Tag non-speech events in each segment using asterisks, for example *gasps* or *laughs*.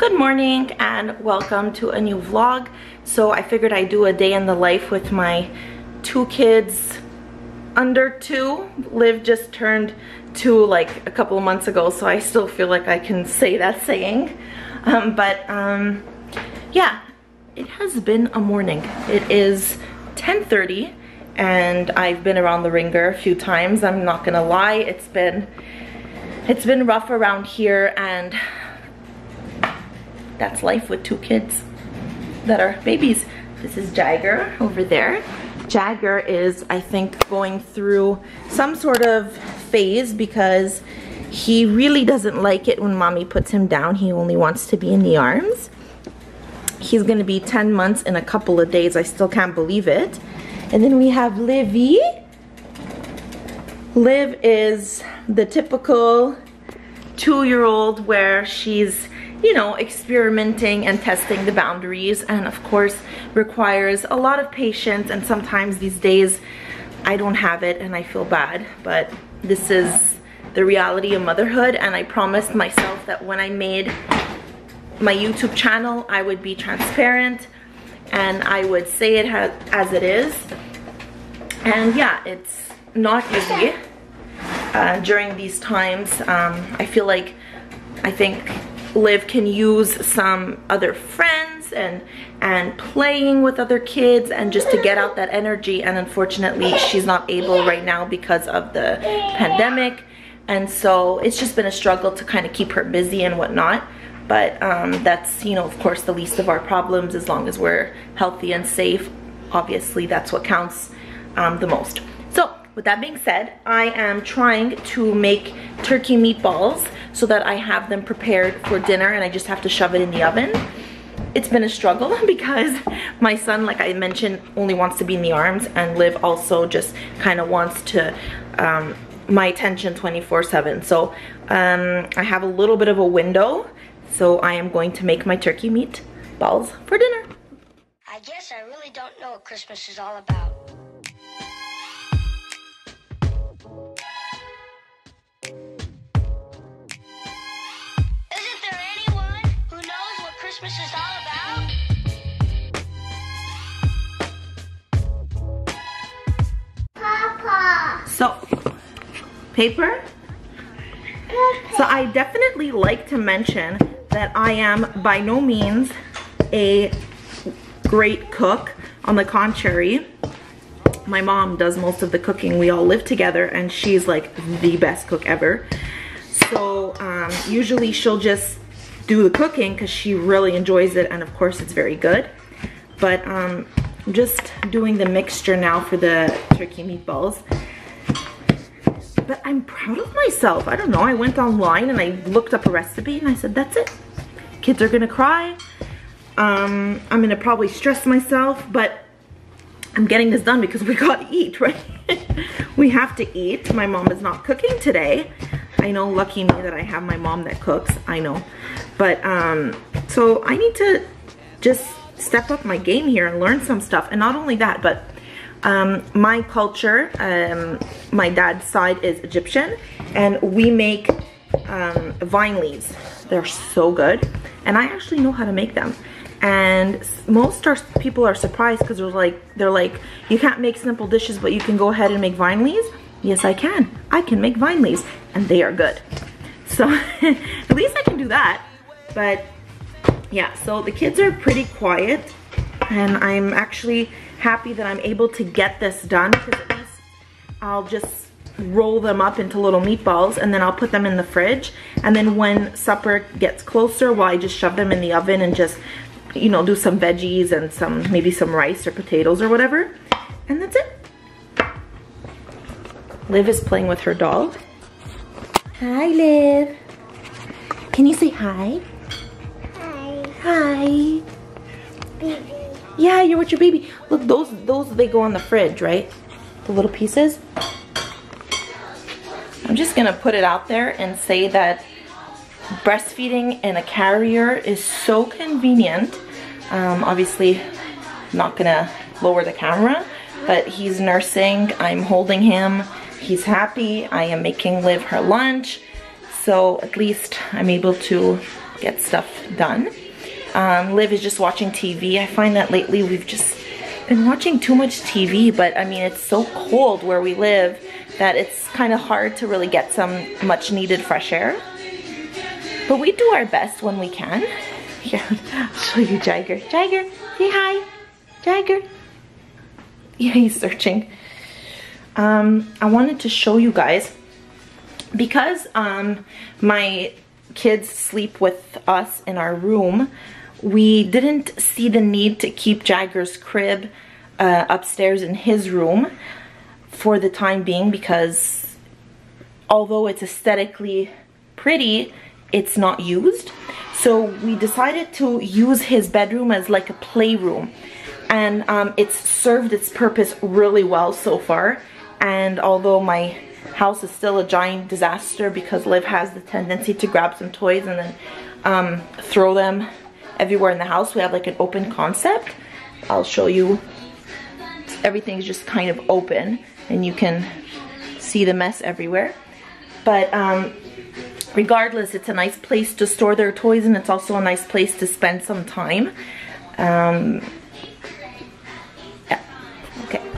Good morning and welcome to a new vlog. So I figured I'd do a day in the life with my two kids under two. Liv just turned two like a couple of months ago so I still feel like I can say that saying. Um, but um, yeah, it has been a morning. It is 10.30 and I've been around the wringer a few times. I'm not gonna lie, it's been it's been rough around here and that's life with two kids that are babies. This is Jagger over there. Jagger is, I think, going through some sort of phase because he really doesn't like it when mommy puts him down. He only wants to be in the arms. He's gonna be 10 months in a couple of days. I still can't believe it. And then we have Livy. Liv is the typical two-year-old where she's you know, experimenting and testing the boundaries and of course requires a lot of patience and sometimes these days I don't have it and I feel bad, but this is the reality of motherhood and I promised myself that when I made my YouTube channel, I would be transparent and I would say it as it is. And yeah, it's not easy uh, during these times. Um, I feel like I think Liv can use some other friends and and playing with other kids and just to get out that energy. And unfortunately she's not able right now because of the pandemic. And so it's just been a struggle to kind of keep her busy and whatnot. But um, that's you know of course the least of our problems. As long as we're healthy and safe obviously that's what counts um, the most with that being said I am trying to make turkey meatballs so that I have them prepared for dinner and I just have to shove it in the oven. It's been a struggle *laughs* because my son, like I mentioned, only wants to be in the arms and Liv also just kind of wants to um, my attention 24 7. So um, I have a little bit of a window. So I am going to make my turkey meat balls for dinner. I guess I really don't know what Christmas is all about. Christmas is all about? Papa. So, paper? So I definitely like to mention that I am by no means a great cook. On the contrary, my mom does most of the cooking. We all live together and she's like the best cook ever. So um, usually she'll just do the cooking because she really enjoys it and of course it's very good. But um, I'm just doing the mixture now for the turkey meatballs. But I'm proud of myself. I don't know, I went online and I looked up a recipe and I said, that's it. Kids are gonna cry. Um, I'm gonna probably stress myself, but I'm getting this done because we gotta eat, *laughs* right? we have to eat. My mom is not cooking today. I know, lucky me that I have my mom that cooks, I know. But, um, so I need to just step up my game here and learn some stuff. And not only that, but um, my culture, um, my dad's side is Egyptian, and we make um, vine leaves. They're so good. And I actually know how to make them. And most are, people are surprised because they're like, they're like, you can't make simple dishes, but you can go ahead and make vine leaves. Yes, I can. I can make vine leaves and they are good. So *laughs* at least I can do that. But yeah, so the kids are pretty quiet and I'm actually happy that I'm able to get this done because I'll just roll them up into little meatballs and then I'll put them in the fridge. And then when supper gets closer, well, I just shove them in the oven and just, you know, do some veggies and some, maybe some rice or potatoes or whatever. And that's it. Liv is playing with her dog. Hi, Liv. Can you say hi? Hi. Hi. Baby. Yeah, you're with your baby. Look, those those they go on the fridge, right? The little pieces. I'm just gonna put it out there and say that breastfeeding in a carrier is so convenient. Um, obviously, not gonna lower the camera, but he's nursing. I'm holding him he's happy. I am making Liv her lunch. So at least I'm able to get stuff done. Um, Liv is just watching TV. I find that lately we've just been watching too much TV, but I mean, it's so cold where we live that it's kind of hard to really get some much needed fresh air. But we do our best when we can. *laughs* Yeah, I'll show you Jagger. Jagger, say hi. Jagger. Yeah, he's searching. Um, I wanted to show you guys because um, my kids sleep with us in our room, we didn't see the need to keep Jagger's crib uh, upstairs in his room for the time being because although it's aesthetically pretty, it's not used. So we decided to use his bedroom as like a playroom and um, it's served its purpose really well so far. And although my house is still a giant disaster because Liv has the tendency to grab some toys and then um, throw them everywhere in the house. We have like an open concept. I'll show you. Everything's just kind of open and you can see the mess everywhere. But um, regardless, it's a nice place to store their toys and it's also a nice place to spend some time. Um,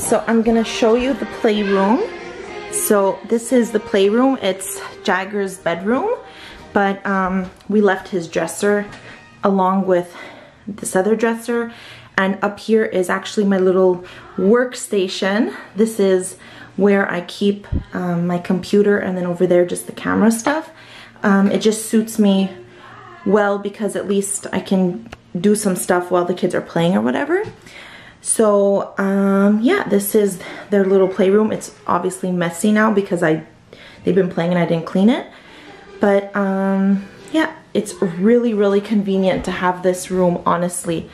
so I'm gonna show you the playroom. So this is the playroom. It's Jagger's bedroom, but um, we left his dresser along with this other dresser. And up here is actually my little workstation. This is where I keep um, my computer and then over there just the camera stuff. Um, it just suits me well because at least I can do some stuff while the kids are playing or whatever. So um, yeah, this is their little playroom. It's obviously messy now because I they've been playing and I didn't clean it. But um, yeah, it's really, really convenient to have this room, honestly.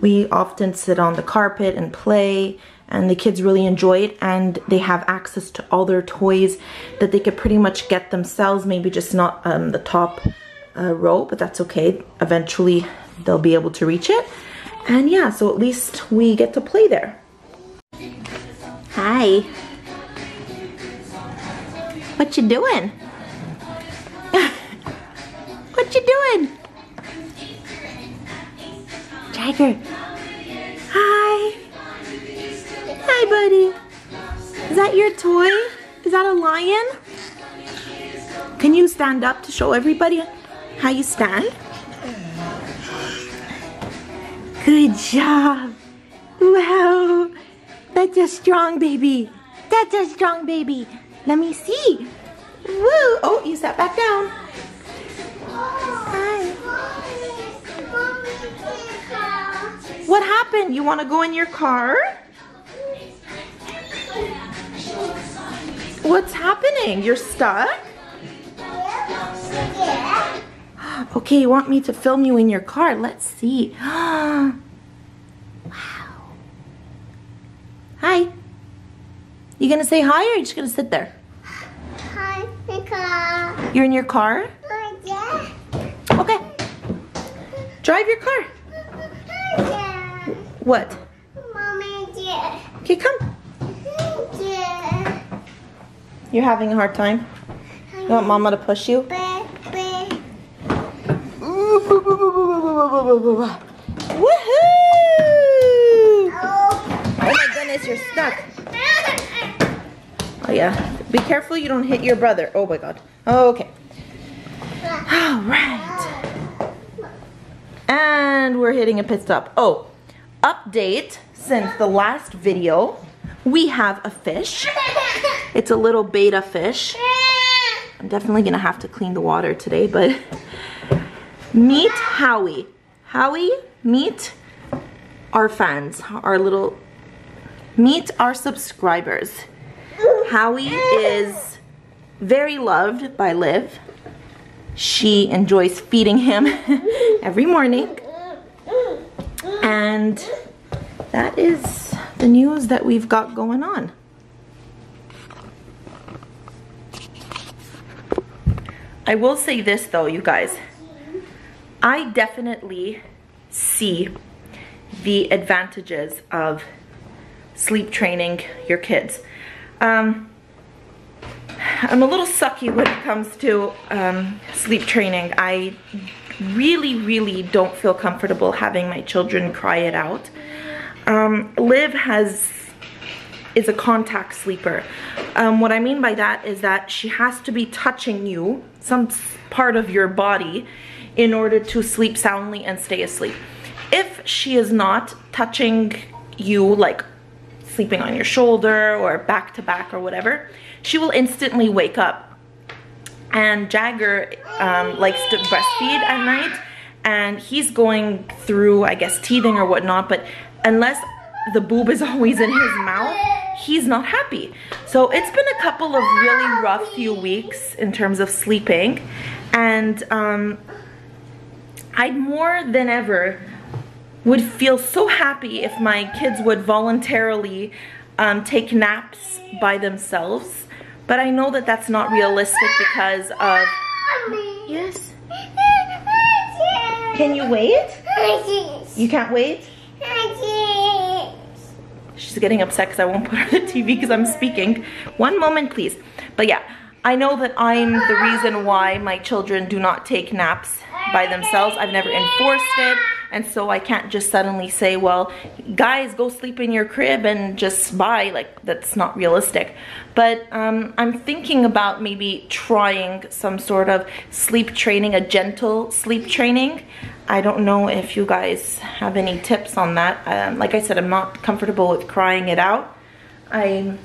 We often sit on the carpet and play and the kids really enjoy it and they have access to all their toys that they could pretty much get themselves, maybe just not um, the top uh, row, but that's okay. Eventually they'll be able to reach it. And yeah, so at least we get to play there. Hi. What you doing? *laughs* what you doing? Jagger. Hi. Hi, buddy. Is that your toy? Is that a lion? Can you stand up to show everybody how you stand? Good job. Wow. That's a strong baby. That's a strong baby. Let me see. Woo. Oh, you sat back down. Hi. What happened? You want to go in your car? What's happening? You're stuck? Okay, you want me to film you in your car? Let's see. *gasps* wow. Hi. You gonna say hi or are you just gonna sit there? Hi, car. You're in your car? Oh, yeah. Okay. Drive your car. Yeah. What? Mommy, yeah. Okay, come. Yeah. You're having a hard time? You want mama to push you? Baby. Woohoo! Oh. My goodness, you're stuck. Oh yeah. Be careful you don't hit your brother. Oh my god. Okay. All right. And we're hitting a pit stop. Oh, update since the last video. We have a fish. It's a little betta fish. I'm definitely gonna have to clean the water today, but meet Howie. Howie, meet our fans, our little, meet our subscribers. Howie is very loved by Liv. She enjoys feeding him *laughs* every morning. And that is the news that we've got going on. I will say this though, you guys. I definitely see the advantages of sleep training your kids. Um, I'm a little sucky when it comes to um, sleep training. I really, really don't feel comfortable having my children cry it out. Um, Liv has is a contact sleeper. Um, what I mean by that is that she has to be touching you, some part of your body, in order to sleep soundly and stay asleep. If she is not touching you, like sleeping on your shoulder or back to back or whatever, she will instantly wake up. And Jagger um, likes to breastfeed at night and he's going through, I guess, teething or whatnot, but unless the boob is *laughs* always in his mouth, he's not happy. So it's been a couple of really rough few weeks in terms of sleeping. And um, I more than ever would feel so happy if my kids would voluntarily um, take naps by themselves. But I know that that's not realistic because of... Yes? Can you wait? You can't wait? She's getting upset because I won't put her on the TV because I'm speaking. One moment, please. But yeah, I know that I'm the reason why my children do not take naps by themselves. I've never enforced it. And so I can't just suddenly say, well, guys, go sleep in your crib and just bye. Like, that's not realistic. But um, I'm thinking about maybe trying some sort of sleep training, a gentle sleep training. I don't know if you guys have any tips on that. Um, like I said, I'm not comfortable with crying it out. I'm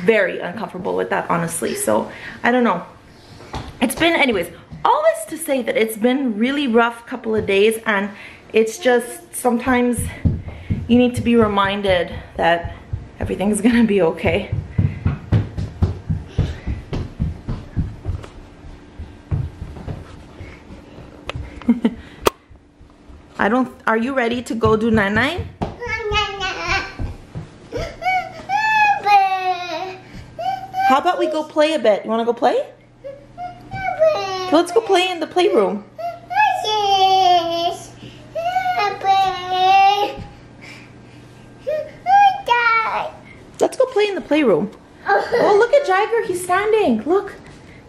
very uncomfortable with that, honestly. So, I don't know. It's been, anyways, all this to say that it's been really rough couple of days and it's just sometimes you need to be reminded that everything's gonna be okay. *laughs* I don't, are you ready to go do nine nine? *laughs* How about we go play a bit? You wanna go play? Let's go play in the playroom. Let's go play in the playroom. Oh, look at Jagger. He's standing. Look.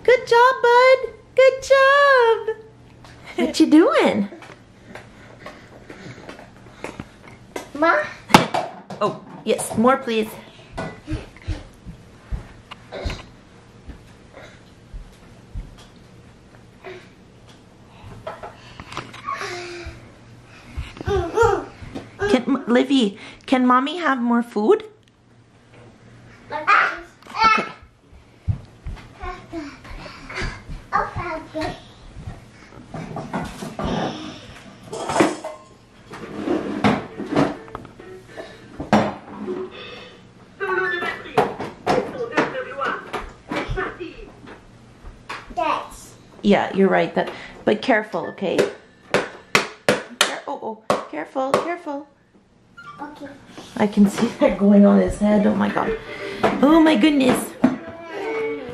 Good job, bud. Good job. What you doing? Ma? Oh, yes. More, please. Livy, can mommy have more food? Okay. Yeah, you're right. That, but careful, okay? Care- oh, oh, careful, careful. I can see *laughs* that going on his head. Oh my god. Oh my goodness.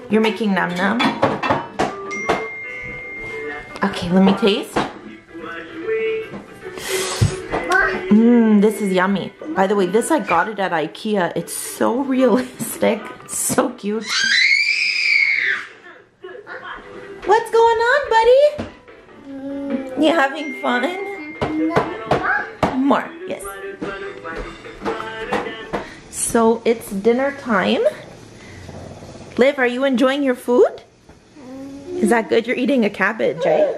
You're making num num. Okay, let me taste. Mmm, this is yummy. By the way, this I got it at Ikea. It's so *laughs* realistic. It's so cute. What's going on, buddy? You having fun? More, yes. So it's dinner time. Liv, are you enjoying your food? Is that good? You're eating a cabbage, right?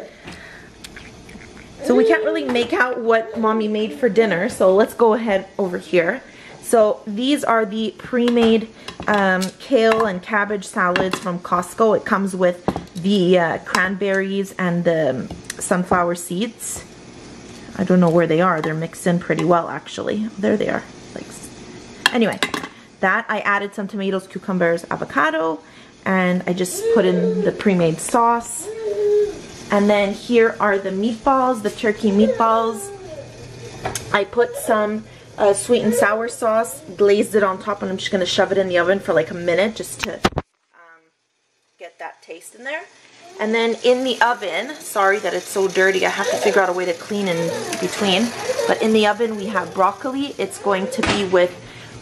So we can't really make out what mommy made for dinner. So let's go ahead over here. So these are the pre-made um, kale and cabbage salads from Costco. It comes with the uh, cranberries and the sunflower seeds. I don't know where they are. They're mixed in pretty well, actually. There they are. Anyway, that I added some tomatoes, cucumbers, avocado, and I just put in the pre-made sauce. And then here are the meatballs, the turkey meatballs. I put some uh, sweet and sour sauce, glazed it on top, and I'm just going to shove it in the oven for like a minute just to um, get that taste in there. And then in the oven, sorry that it's so dirty, I have to figure out a way to clean in between. But in the oven we have broccoli. It's going to be with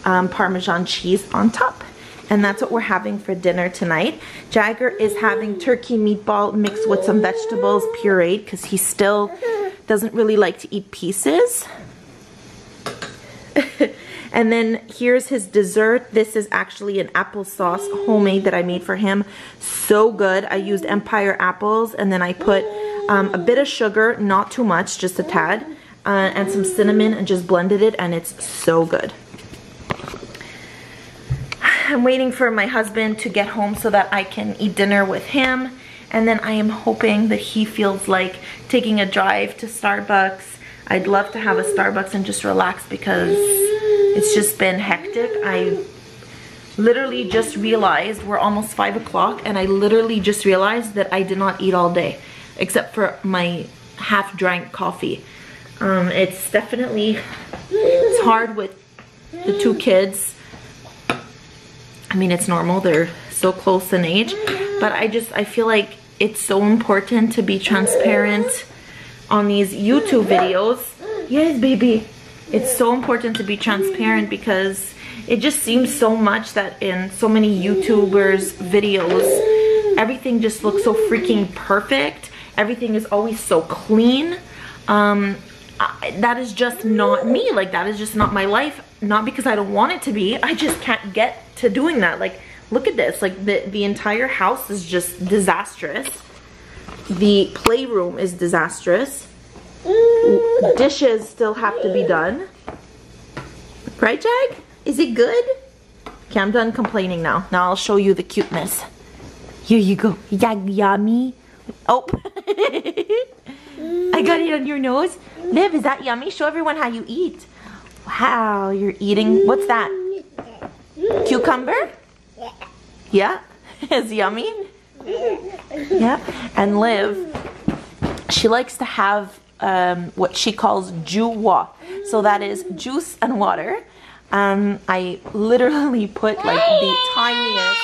um, Parmesan cheese on top. And that's what we're having for dinner tonight. Jagger is having turkey meatball mixed with some vegetables pureed because he still doesn't really like to eat pieces. *laughs* and then here's his dessert. This is actually an applesauce homemade that I made for him. So good. I used Empire apples and then I put um, a bit of sugar, not too much, just a tad, uh, and some cinnamon and just blended it and it's so good. I'm waiting for my husband to get home so that I can eat dinner with him. And then I am hoping that he feels like taking a drive to Starbucks. I'd love to have a Starbucks and just relax because it's just been hectic. I literally just realized we're almost five o'clock and I literally just realized that I did not eat all day except for my half drank coffee. Um, it's definitely, it's hard with the two kids I mean, it's normal. They're so close in age. But I just, I feel like it's so important to be transparent on these YouTube videos. Yes, baby. It's so important to be transparent because it just seems so much that in so many YouTubers videos, everything just looks so freaking perfect. Everything is always so clean. Um, I, that is just not me. Like, that is just not my life. Not because I don't want it to be. I just can't get to doing that. Like, look at this. Like, the, the entire house is just disastrous. The playroom is disastrous. Mm. Dishes still have to be done. Right, Jag? Is it good? Okay, I'm done complaining now. Now I'll show you the cuteness. Here you go. Yeah, yummy. Oh. *laughs* I got it on your nose. Liv, is that yummy? Show everyone how you eat. Wow, you're eating, what's that? Cucumber? Yeah. *laughs* Is yummy? Yeah. And Liv, she likes to have um, what she calls juwa. So that is juice and water. Um, I literally put like the tiniest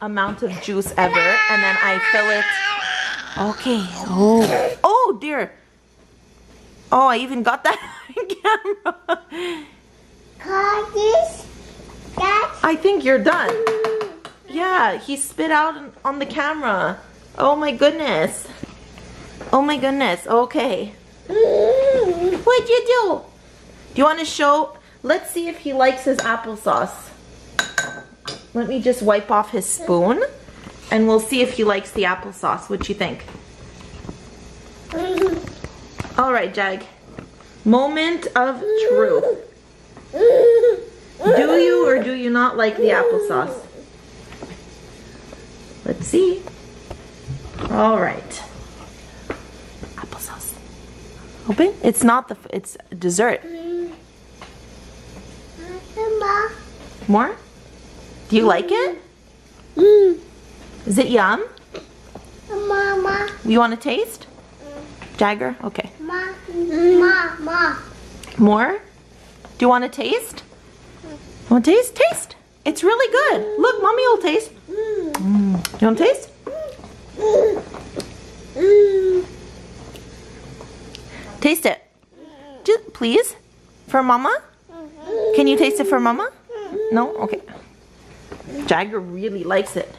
amount of juice ever and then I fill it. Okay. Oh, oh dear. Oh, I even got that *laughs* camera. I think you're done. Yeah, he spit out on the camera. Oh my goodness. Oh my goodness. Okay. What'd you do? Do you want to show? Let's see if he likes his applesauce. Let me just wipe off his spoon and we'll see if he likes the applesauce. What do you think? All right, Jag. Moment of truth. Do you or do you not like the applesauce? Let's see. All right. Applesauce. Open? It's not the, it's dessert. More? Do you like it? Is it yum? Mama. You want to taste? Jagger? Okay. Ma. Ma. Ma. More? Do you want to taste? Want to taste? Taste. It's really good. Look, mommy will taste. Mm. You want to taste? Taste it. Just, please. For mama? Can you taste it for mama? No? Okay. Jagger really likes it.